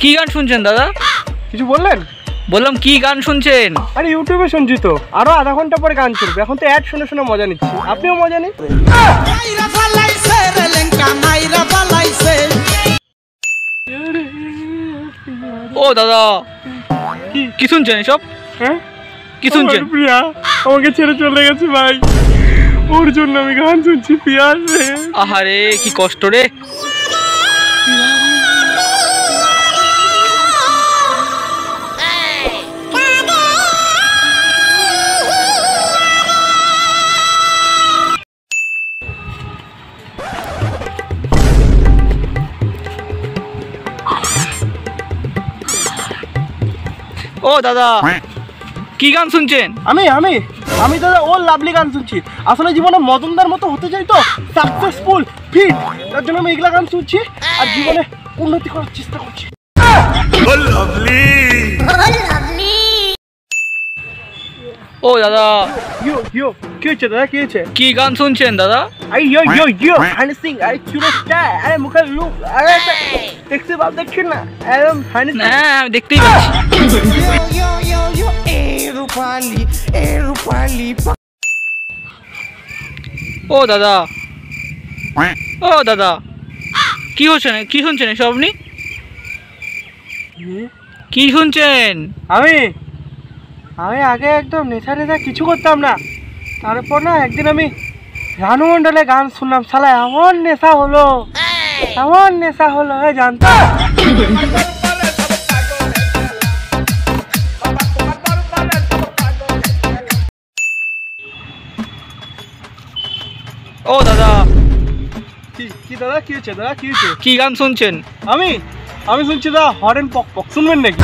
কি গান শুনছেন দাদা? কিছু বললেন? বললাম কি গান শুনছেন? আরে ইউটিউবে শুনছি তো। আরও আধা ঘণ্টা পরে গান চলবে। এখন তো অ্যাড শুনে শুনে মজা নিচ্ছি। আপনিও মজা নিন। ও দাদা কি? কি শুনছেন এসব? হ্যাঁ? কি শুনছেন? প্রিয়া আমাকে ছেড়ে চলে গেছে ভাই। ওর জন্য আমি গান শুনছি প্রিয়া রে আহারে কি কষ্ট রে। ও দাদা। কি গান শুনছেন? আমি আমি আমি দাদা ও লাভলি গান শুনছি। আসলে জীবনে মদনদার মতো হতে চাই তো। সাকসেসফুল ফিট তার জন্য আমি এগুলা গান শুনছি। আর জীবনে উন্নতি করার চেষ্টা করছি। ও দাদা। ইয়ো ইয়ো কি হচ্ছে দাদা? কি হচ্ছে কি গান শুনছেন দাদা? ইয়ো ইয়ো ইয়ো হানি সিং আরে চুরে স্টার আরে মুখের লুক আরে দেখতে পাব দেখছেন না? একদম হানি হ্যাঁ আমি দেখতেই পাচ্ছি। Eh, Rupali, eh, ও দাদা। ও দাদা। কি হচ্ছে কি শুনছেন এসব আপনি? কি শুনছেন? আমি? আমি আগে একদম নেশা নেশা কিছু করতাম না। তারপর না একদিন আমি রানু মণ্ডলে গান শুনলাম। শালা এমন নেশা হলো এমন নেশা হলো এ জানতাম। ও দাদা। কি কি দাদা কি হচ্ছে দাদা কি হচ্ছে? কি গান শুনছেন? আমি আমি শুনছি দাদা হরেন পক পক। শুনবেন নাকি?